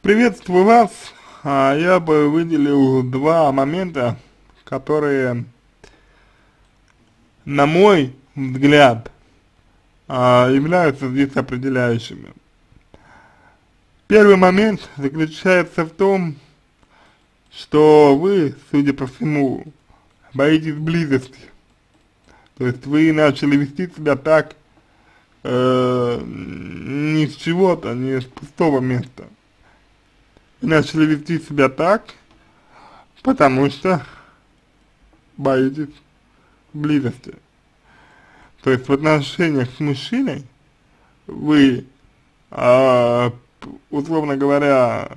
Приветствую вас. А, я бы выделил два момента, которые, на мой взгляд, а, являются здесь определяющими. Первый момент заключается в том, что вы, судя по всему, боитесь близости. То есть вы начали вести себя так, э, не с чего-то, не с пустого места. Начали вести себя так, потому что боитесь близости. То есть в отношениях с мужчиной вы, э, условно говоря,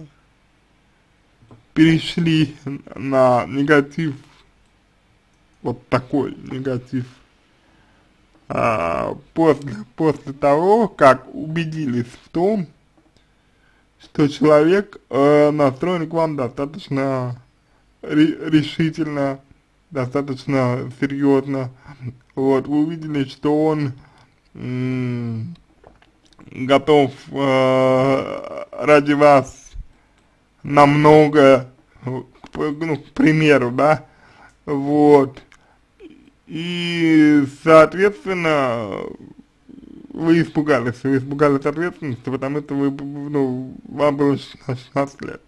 перешли на негатив, вот такой негатив, а, после, после того, как убедились в том, что человек э, настроен к вам достаточно решительно, достаточно серьезно. Вот, вы увидели, что он готов э, ради вас намного, ну, к примеру, да, вот, и, соответственно, вы испугались, вы испугались ответственности, потому что вы, ну, вам было 16 лет.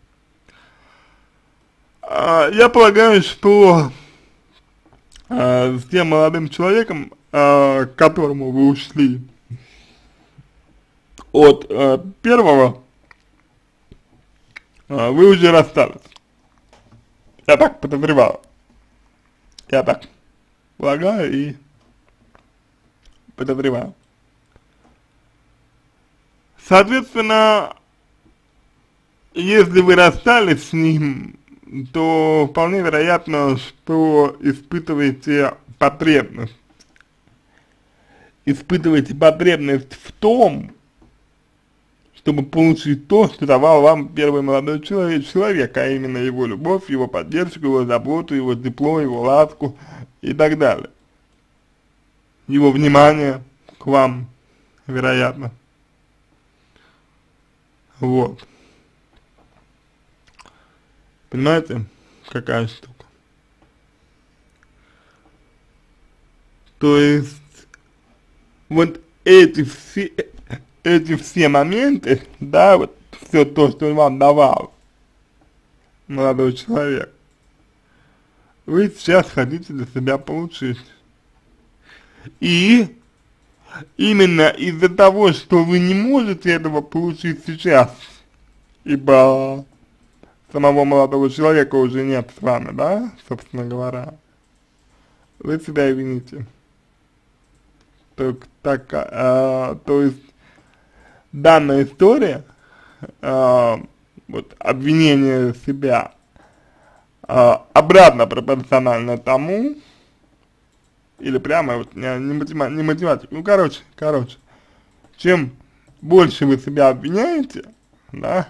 А, я полагаю, что а, с тем молодым человеком, а, к которому вы ушли от а, первого, а, вы уже расстались. Я так подозревал. Я так полагаю и подозреваю. Соответственно, если вы расстались с ним, то вполне вероятно, что испытываете потребность. Испытываете потребность в том, чтобы получить то, что давал вам первый молодой человек, человек, а именно его любовь, его поддержку, его заботу, его тепло, его ласку и так далее. Его внимание к вам, вероятно. Вот. Понимаете, какая штука? То есть, вот эти все, эти все моменты, да, вот все то, что он вам давал, молодой человек, вы сейчас хотите для себя получить. И именно из-за того, что вы не можете этого получить сейчас, ибо самого молодого человека уже нет с вами, да, собственно говоря, вы себя и вините. Так, так а, то есть данная история, а, вот обвинение себя, а, обратно пропорционально тому, или прямо, вот, не, математик, не математик, ну, короче, короче, чем больше вы себя обвиняете, да,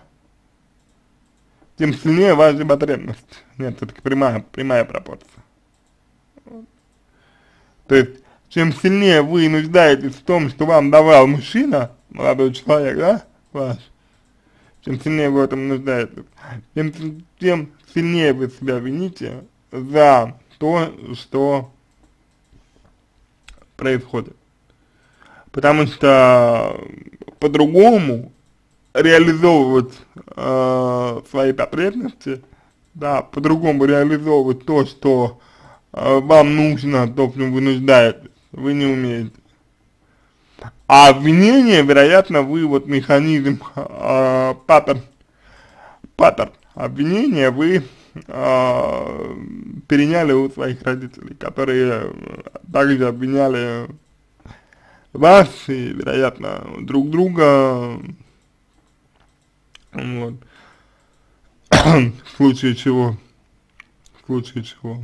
тем сильнее ваша потребность. Нет, все-таки прямая, прямая пропорция. То есть, чем сильнее вы нуждаетесь в том, что вам давал мужчина, молодой человек, да, ваш, чем сильнее вы в этом нуждаетесь, тем, тем сильнее вы себя вините за то, что происходит. Потому что по-другому реализовывать э, свои потребности, да, по-другому реализовывать то, что э, вам нужно, то, в чем вы нуждаетесь, вы не умеете. А обвинение, вероятно, вы вот механизм, э, паттерн, паттерн обвинения вы э, переняли у своих родителей, которые также обвиняли вас и, вероятно, друг друга, вот, в случае чего, в случае чего.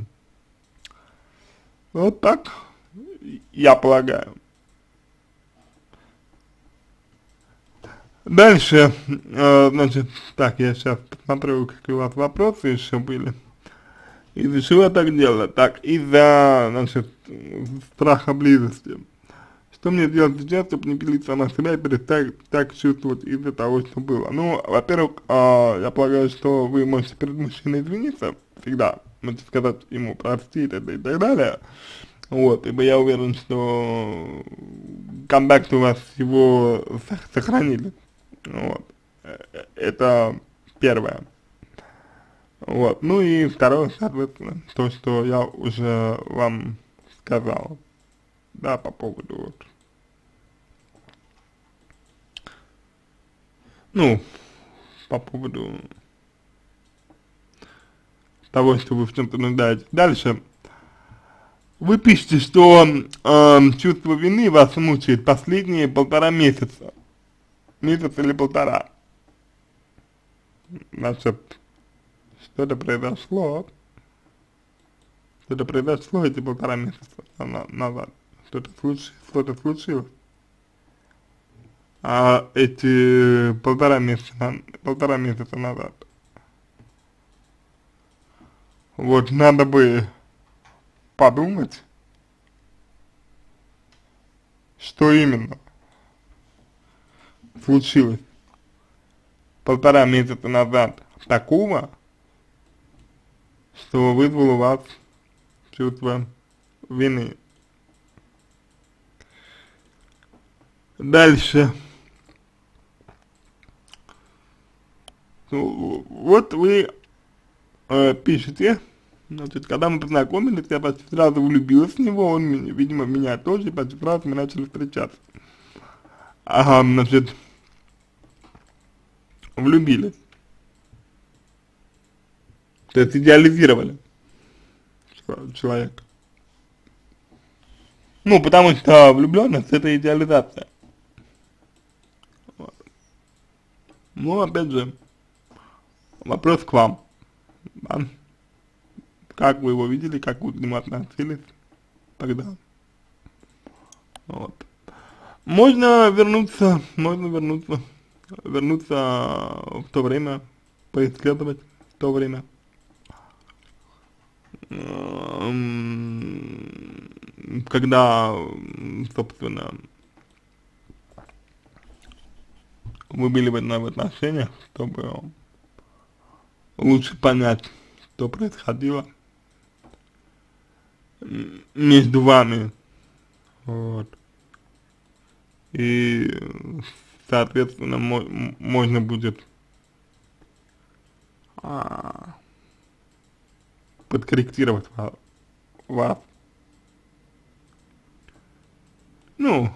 Вот так, я полагаю. Дальше, э, значит, так, я сейчас посмотрю, какие у вас вопросы еще были. Из-за чего так делаю? Так, из-за, значит, страха близости. что мне делать сейчас, чтобы не пилить сама себя и перестать так чувствовать из-за того, что было? Ну, во-первых, э, я полагаю, что вы можете перед мужчиной извиниться всегда, можете сказать ему простить это и так далее, вот, ибо я уверен, что контакт у вас его сохранили, вот, э, это первое. Вот, ну и второе, соответственно, то, что я уже вам сказал, да, по поводу вот, ну, по поводу того, что вы в чем-то нуждаетесь. Дальше. Вы пишете, что э, чувство вины вас мучает последние полтора месяца. Месяц или полтора. Значит, что-то произошло. Что-то произошло эти полтора месяца назад. Что-то. Что-то случилось. А эти полтора месяца, полтора месяца назад. Вот надо бы подумать, что именно случилось полтора месяца назад такого, что вызвало у вас чувство вины. Дальше. Ну, вот вы э, пишете, значит, когда мы познакомились, я почти сразу влюбилась в него, он, видимо, меня тоже, и почти сразу мы начали встречаться. Ага, значит, влюбились. То есть идеализировали человека. Ну, потому что влюбленность это идеализация. Вот. Ну, опять же, вопрос к вам. Да? Как вы его видели, как вы к нему относились тогда. Вот. Можно вернуться, можно вернуться, вернуться в то время, поисследовать в то время. Когда, собственно, вы были в отношениях, чтобы лучше понять, что происходило между вами, вот, и, соответственно, мо можно будет а, подкорректировать вас, ну,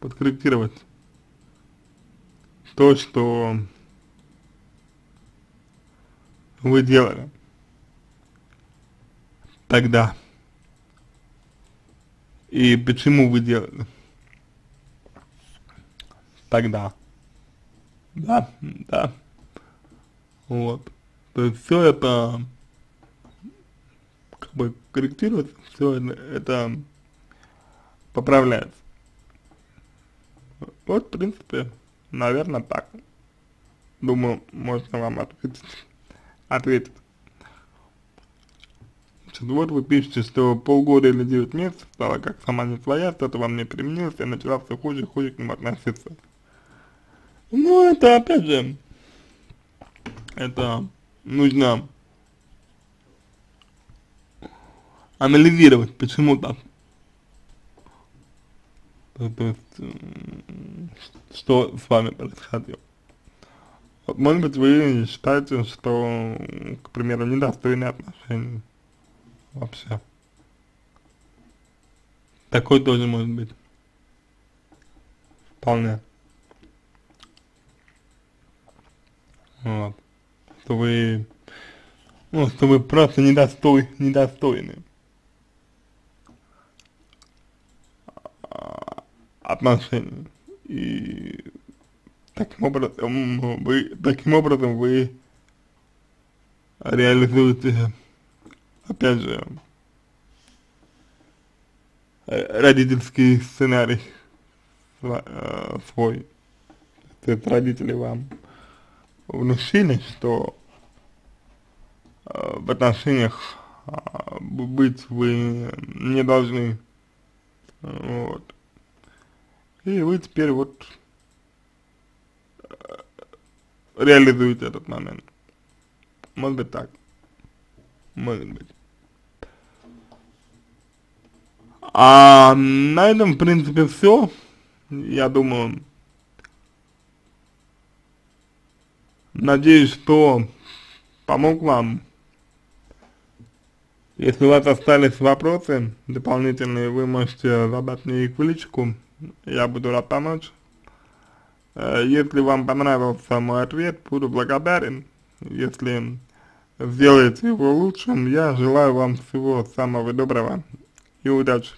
подкорректировать то, что вы делали тогда? И почему вы делали тогда? Да, да. Вот. То есть все это как бы корректируется, все это поправляется. Вот, в принципе, наверное, так. Думаю, можно вам ответить ответит. Значит, вот вы пишете, что полгода или 9 месяцев стала как сама не своя, что-то вам не применилось, я начала все хуже и хуже к нему относиться. Ну, это опять же, это нужно анализировать, почему так. Есть, что с вами происходило. Вот, может быть, вы считаете, что, к примеру, недостойные отношения вообще. Такой тоже может быть. Вполне. Вот. Что вы, ну, что вы просто недостой, недостойны. Отношений. И таким образом вы, таким образом вы реализуете, опять же, родительский сценарий э, свой. То есть родители вам внушили, что э, в отношениях э, быть вы не должны. Вот. И вы теперь вот э, реализуете этот момент. Может быть так. Может быть. А на этом, в принципе, все. Я думаю, надеюсь, что помог вам. Если у вас остались вопросы дополнительные, вы можете задать мне их в личку, я буду рад помочь. Э, если вам понравился мой ответ, буду благодарен. Если сделаете его лучшим, я желаю вам всего самого доброго и удачи.